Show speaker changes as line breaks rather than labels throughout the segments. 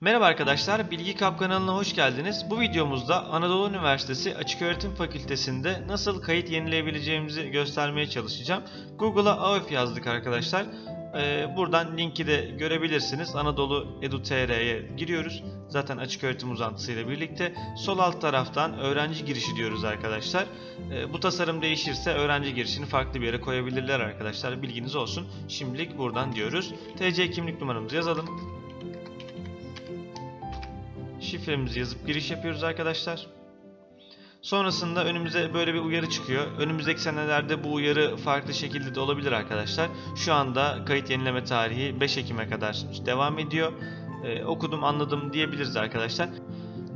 Merhaba arkadaşlar, Bilgi Kap kanalına hoş geldiniz. Bu videomuzda Anadolu Üniversitesi Açıköğretim Fakültesinde nasıl kayıt yenileyebileceğimizi göstermeye çalışacağım. Google'a AÖF yazdık arkadaşlar. Ee, buradan linki de görebilirsiniz. Anadolu Edu.tr'ye giriyoruz. Zaten açık öğretim uzantısıyla birlikte. Sol alt taraftan öğrenci girişi diyoruz arkadaşlar. Ee, bu tasarım değişirse öğrenci girişini farklı bir yere koyabilirler arkadaşlar. Bilginiz olsun. Şimdilik buradan diyoruz. TC kimlik numaramızı yazalım. Şifremizi yazıp giriş yapıyoruz arkadaşlar. Sonrasında önümüze böyle bir uyarı çıkıyor. Önümüzdeki senelerde bu uyarı farklı şekilde de olabilir arkadaşlar. Şu anda kayıt yenileme tarihi 5 Ekim'e kadar devam ediyor. Ee, okudum anladım diyebiliriz arkadaşlar.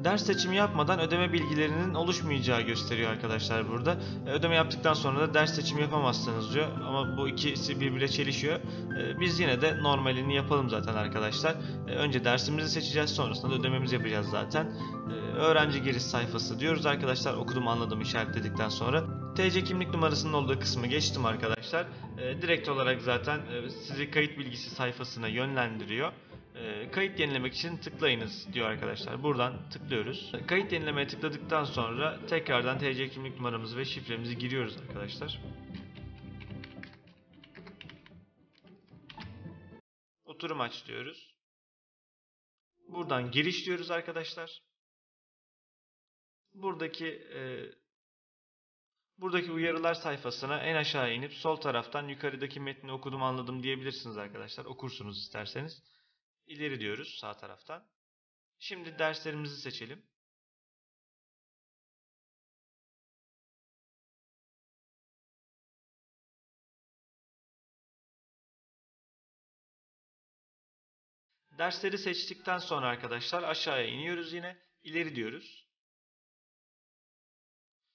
Ders seçimi yapmadan ödeme bilgilerinin oluşmayacağı gösteriyor arkadaşlar burada. E, Ödeme yaptıktan sonra da ders seçimi yapamazsınız diyor. Ama bu ikisi birbirine çelişiyor. E, Biz yine de normalini yapalım zaten arkadaşlar. E, Önce dersimizi seçeceğiz sonrasında da ödememizi yapacağız zaten. Öğrenci giriş sayfası diyoruz arkadaşlar. Okudum anladım işaretledikten sonra. TC kimlik numarasının olduğu kısmı geçtim arkadaşlar. Direkt olarak zaten sizi kayıt bilgisi sayfasına yönlendiriyor. E, Kayıt yenilemek için tıklayınız diyor arkadaşlar. Buradan tıklıyoruz. Kayıt yenilemeye tıkladıktan sonra tekrardan TC kimlik numaramızı ve şifremizi giriyoruz arkadaşlar. Oturum aç diyoruz. Buradan giriş diyoruz arkadaşlar. Buradaki e, buradaki uyarılar sayfasına en aşağı inip sol taraftan yukarıdaki metni okudum anladım diyebilirsiniz arkadaşlar. Okursunuz isterseniz. İleri diyoruz sağ taraftan. Şimdi derslerimizi seçelim. Dersleri seçtikten sonra arkadaşlar aşağıya iniyoruz yine. İleri diyoruz.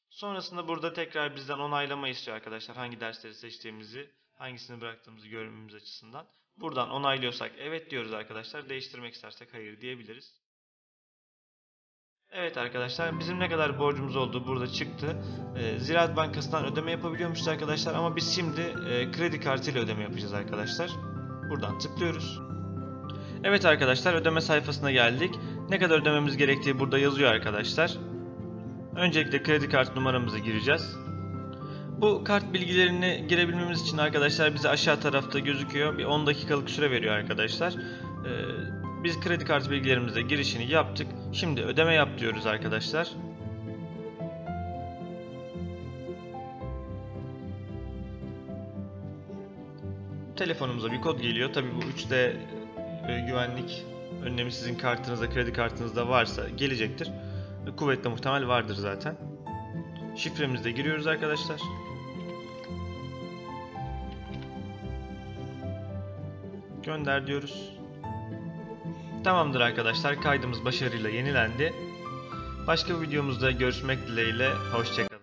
Sonrasında burada tekrar bizden onaylama istiyor arkadaşlar. Hangi dersleri seçtiğimizi, hangisini bıraktığımızı görmemiz açısından. Buradan onaylıyorsak evet diyoruz arkadaşlar. Değiştirmek istersek hayır diyebiliriz. Evet arkadaşlar bizim ne kadar borcumuz olduğu burada çıktı. Ee, Ziraat Bankası'ndan ödeme yapabiliyormuşuz arkadaşlar ama biz şimdi e, kredi kartıyla ödeme yapacağız arkadaşlar. Buradan tıklıyoruz. Evet arkadaşlar ödeme sayfasına geldik. Ne kadar ödememiz gerektiği burada yazıyor arkadaşlar. Öncelikle kredi kart numaramızı gireceğiz. Bu kart bilgilerini girebilmemiz için arkadaşlar bize aşağı tarafta gözüküyor. Bir 10 dakikalık süre veriyor arkadaşlar. Ee, biz kredi kartı bilgilerimizle girişini yaptık. Şimdi ödeme yap diyoruz arkadaşlar. Telefonumuza bir kod geliyor. Tabi bu 3D e, güvenlik önlemi sizin kartınızda, kredi kartınızda varsa gelecektir. Kuvvetle muhtemel vardır zaten. Şifremizi de giriyoruz arkadaşlar. Gönder diyoruz. Tamamdır arkadaşlar kaydımız başarıyla yenilendi. Başka videomuzda görüşmek dileğiyle. Hoşçakalın.